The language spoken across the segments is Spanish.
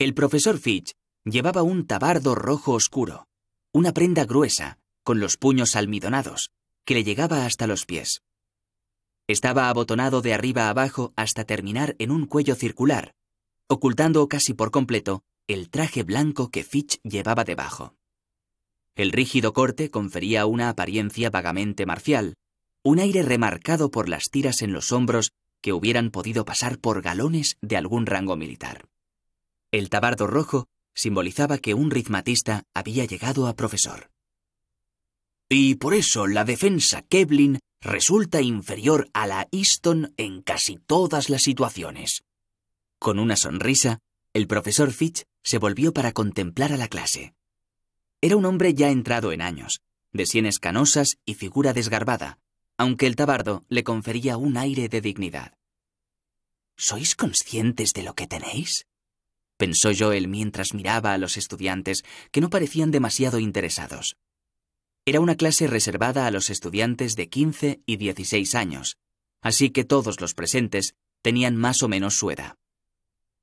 El profesor Fitch llevaba un tabardo rojo oscuro, una prenda gruesa, con los puños almidonados, que le llegaba hasta los pies. Estaba abotonado de arriba abajo hasta terminar en un cuello circular, ocultando casi por completo el traje blanco que Fitch llevaba debajo. El rígido corte confería una apariencia vagamente marcial, un aire remarcado por las tiras en los hombros que hubieran podido pasar por galones de algún rango militar. El tabardo rojo simbolizaba que un ritmatista había llegado a profesor. Y por eso la defensa Kevlin resulta inferior a la Easton en casi todas las situaciones. Con una sonrisa, el profesor Fitch se volvió para contemplar a la clase. Era un hombre ya entrado en años, de sienes canosas y figura desgarbada, aunque el tabardo le confería un aire de dignidad. ¿Sois conscientes de lo que tenéis? Pensó Joel mientras miraba a los estudiantes, que no parecían demasiado interesados. Era una clase reservada a los estudiantes de 15 y 16 años, así que todos los presentes tenían más o menos su edad.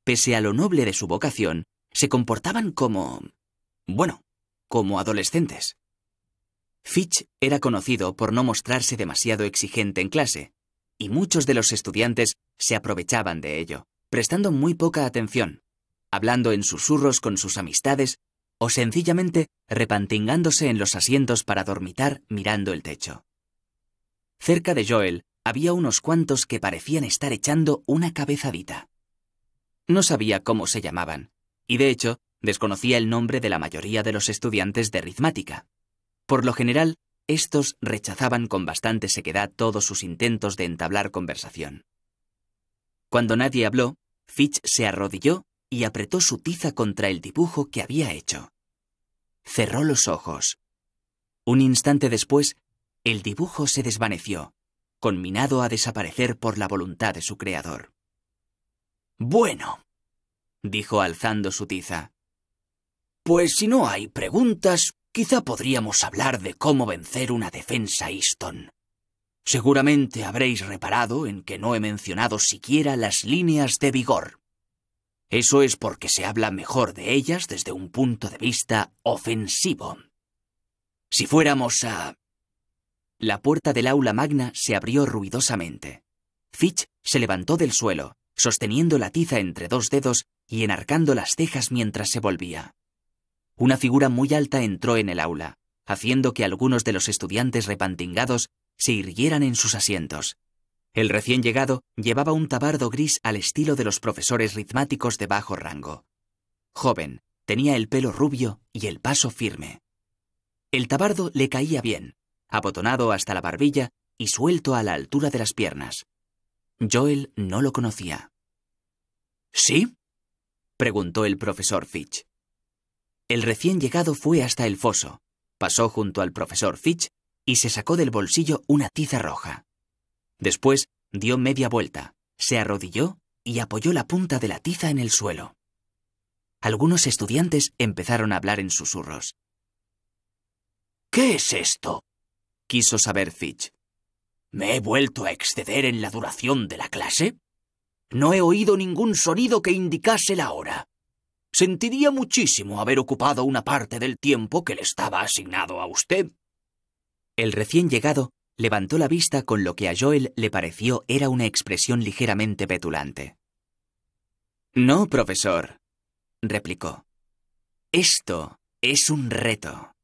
Pese a lo noble de su vocación, se comportaban como... bueno, como adolescentes. Fitch era conocido por no mostrarse demasiado exigente en clase, y muchos de los estudiantes se aprovechaban de ello, prestando muy poca atención, hablando en susurros con sus amistades o sencillamente repantingándose en los asientos para dormitar mirando el techo. Cerca de Joel había unos cuantos que parecían estar echando una cabezadita. No sabía cómo se llamaban, y de hecho desconocía el nombre de la mayoría de los estudiantes de aritmática. Por lo general, estos rechazaban con bastante sequedad todos sus intentos de entablar conversación. Cuando nadie habló, Fitch se arrodilló y apretó su tiza contra el dibujo que había hecho. Cerró los ojos. Un instante después, el dibujo se desvaneció, conminado a desaparecer por la voluntad de su creador. Bueno, dijo alzando su tiza. Pues si no hay preguntas, quizá podríamos hablar de cómo vencer una defensa Easton. Seguramente habréis reparado en que no he mencionado siquiera las líneas de vigor. Eso es porque se habla mejor de ellas desde un punto de vista ofensivo. Si fuéramos a... La puerta del aula magna se abrió ruidosamente. Fitch se levantó del suelo, sosteniendo la tiza entre dos dedos y enarcando las cejas mientras se volvía. Una figura muy alta entró en el aula, haciendo que algunos de los estudiantes repantingados se irguieran en sus asientos. El recién llegado llevaba un tabardo gris al estilo de los profesores ritmáticos de bajo rango. Joven, tenía el pelo rubio y el paso firme. El tabardo le caía bien, abotonado hasta la barbilla y suelto a la altura de las piernas. Joel no lo conocía. ¿Sí? preguntó el profesor Fitch. El recién llegado fue hasta el foso, pasó junto al profesor Fitch y se sacó del bolsillo una tiza roja. Después dio media vuelta, se arrodilló y apoyó la punta de la tiza en el suelo. Algunos estudiantes empezaron a hablar en susurros. ¿Qué es esto? quiso saber Fitch. ¿Me he vuelto a exceder en la duración de la clase? No he oído ningún sonido que indicase la hora. Sentiría muchísimo haber ocupado una parte del tiempo que le estaba asignado a usted. El recién llegado levantó la vista con lo que a Joel le pareció era una expresión ligeramente petulante. No, profesor, replicó. Esto es un reto.